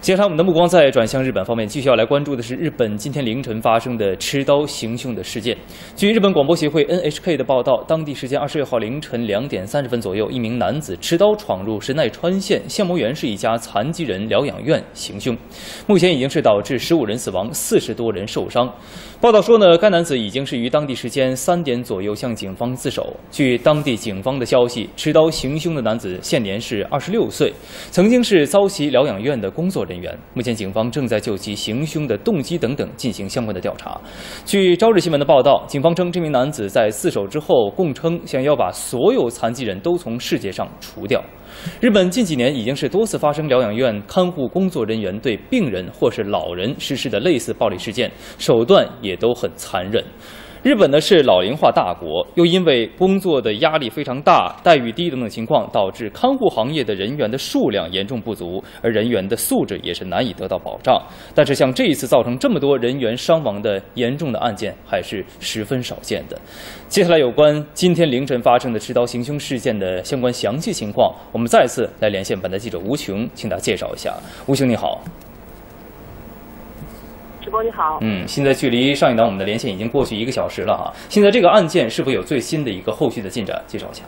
接下来，我们的目光再转向日本方面，继续要来关注的是日本今天凌晨发生的持刀行凶的事件。据日本广播协会 NHK 的报道，当地时间二十六号凌晨两点三十分左右，一名男子持刀闯入神奈川县相模原市一家残疾人疗养院行凶，目前已经是导致十五人死亡，四十多人受伤。报道说呢，该男子已经是于当地时间三点左右向警方自首。据当地警方的消息，持刀行凶的男子现年是二十六岁，曾经是遭袭疗养院的工作人人员。目前警方正在就其行凶的动机等等进行相关的调查。据朝日新闻的报道，警方称这名男子在自首之后供称想要把所有残疾人都从世界上除掉。日本近几年已经是多次发生疗养院看护工作人员对病人或是老人实施的类似暴力事件，手段也都很残忍。日本呢是老龄化大国，又因为工作的压力非常大、待遇低等等情况，导致看护行业的人员的数量严重不足，而人员的素质也是难以得到保障。但是像这一次造成这么多人员伤亡的严重的案件，还是十分少见的。接下来有关今天凌晨发生的持刀行凶事件的相关详细情况，我们再次来连线本台记者吴琼，请他介绍一下。吴琼你好。主播你好，嗯，现在距离上一档我们的连线已经过去一个小时了哈。现在这个案件是否有最新的一个后续的进展？介绍一下。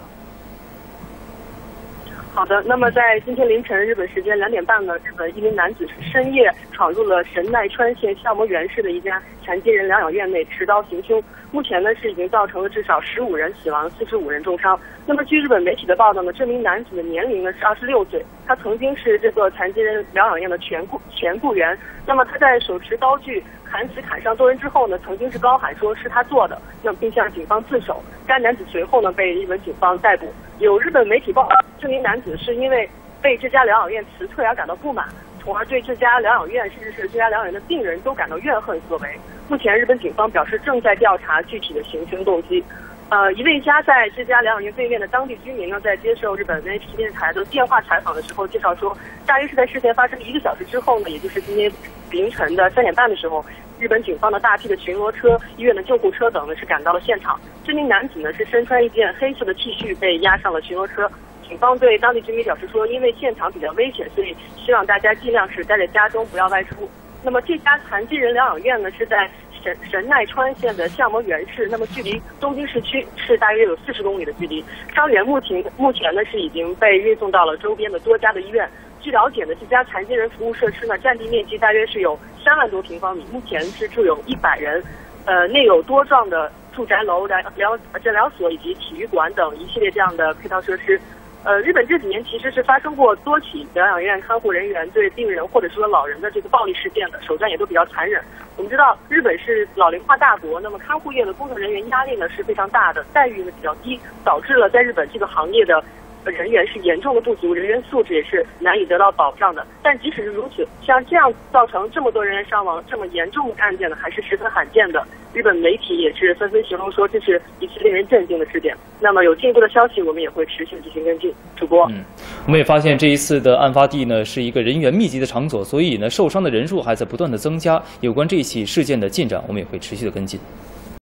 好的，那么在今天凌晨日本时间两点半呢，日本一名男子是深夜闯入了神奈川县相模原市的一家残疾人疗养院内，持刀行凶。目前呢是已经造成了至少十五人死亡，四十五人重伤。那么据日本媒体的报道呢，这名男子的年龄呢是二十六岁，他曾经是这个残疾人疗养院的全雇全雇员。那么他在手持刀具砍死砍伤多人之后呢，曾经是高喊说是他做的，那么并向警方自首。该男子随后呢被日本警方逮捕。有日本媒体报道，这名男子是因为被这家疗养院辞退而感到不满，从而对这家疗养院甚至是这家疗养院的病人都感到怨恨所为。目前日本警方表示正在调查具体的行凶动机。呃，一位家在这家疗养院对面的当地居民呢，在接受日本 NHK 电视台的电话采访的时候介绍说，大约是在事件发生一个小时之后呢，也就是今天凌晨的三点半的时候，日本警方的大批的巡逻车、医院的救护车等呢是赶到了现场。这名男子呢是身穿一件黑色的 T 恤被押上了巡逻车。警方对当地居民表示说，因为现场比较危险，所以希望大家尽量是待在家中，不要外出。那么这家残疾人疗养院呢是在。神神奈川县的相模原市，那么距离东京市区是大约有四十公里的距离。伤员目前目前呢是已经被运送到了周边的多家的医院。据了解呢，这家残疾人服务设施呢占地面积大约是有三万多平方米，目前是住有一百人，呃，内有多幢的住宅楼、疗疗诊疗所以及体育馆等一系列这样的配套设施。呃，日本这几年其实是发生过多起疗养院看护人员对病人或者说老人的这个暴力事件的，手段也都比较残忍。我们知道日本是老龄化大国，那么看护业的工作人员压力呢是非常大的，待遇呢比较低，导致了在日本这个行业的。人员是严重的不足，人员素质也是难以得到保障的。但即使是如此，像这样造成这么多人员伤亡、这么严重的案件呢，还是十分罕见的。日本媒体也是纷纷形容说，这是一令人震惊的事件。那么有进一步的消息，我们也会持续进行跟进。主播，嗯，我们也发现这一次的案发地呢是一个人员密集的场所，所以呢受伤的人数还在不断的增加。有关这起事件的进展，我们也会持续的跟进。